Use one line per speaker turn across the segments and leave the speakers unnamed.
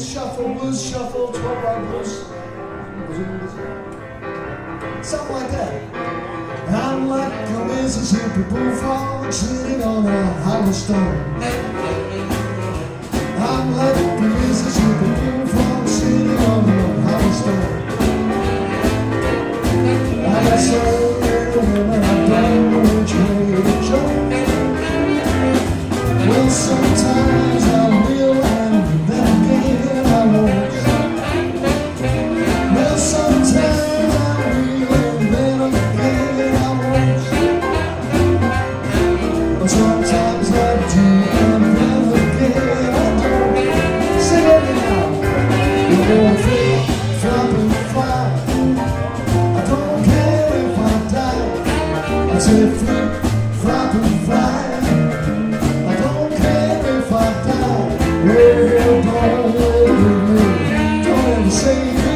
blues shuffle, blues shuffle, 12 bar blues. Something like that. I'm like a Mississippi bullfrog sitting on a hollow stone. I'm like and fly. I don't care if I die. Me. Don't say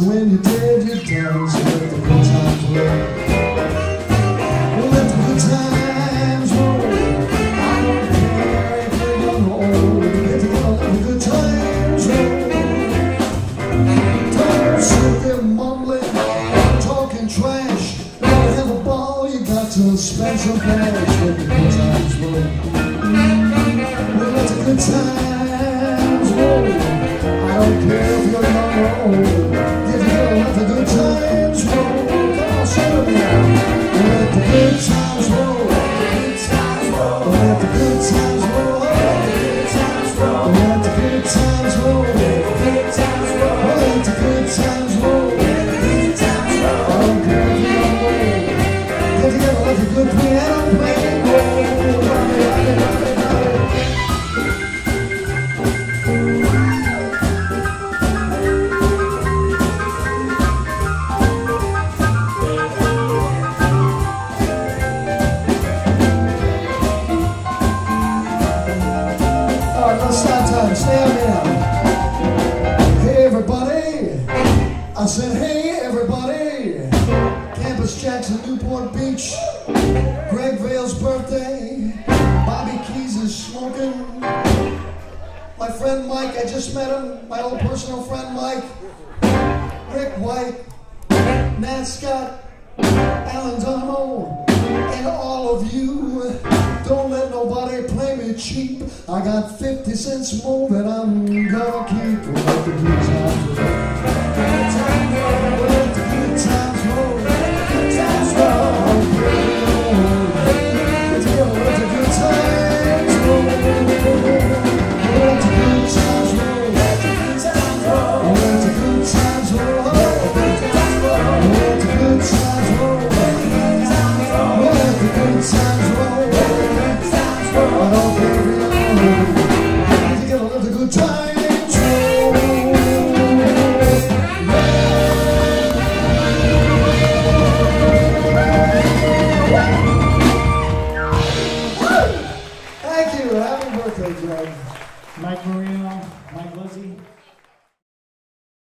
so when you're dead, you're done. So let the good times roll. Well, let the good times roll. I don't care if you're young or old. Get together, let the good times roll. Don't sit there mumbling, talking trash. Wanna have a ball, you got to spend some cash. Let the good times roll. Well, let the good times roll. I don't care if you're young or old. I said, hey, everybody. Campus Jackson, Newport Beach. Greg Vale's birthday. Bobby Keys is smoking. My friend Mike, I just met him. My old personal friend Mike. Rick White. Nat Scott. Alan Domo. And all of you. Don't let nobody play me cheap. I got 50 cents more that I'm gonna keep. time.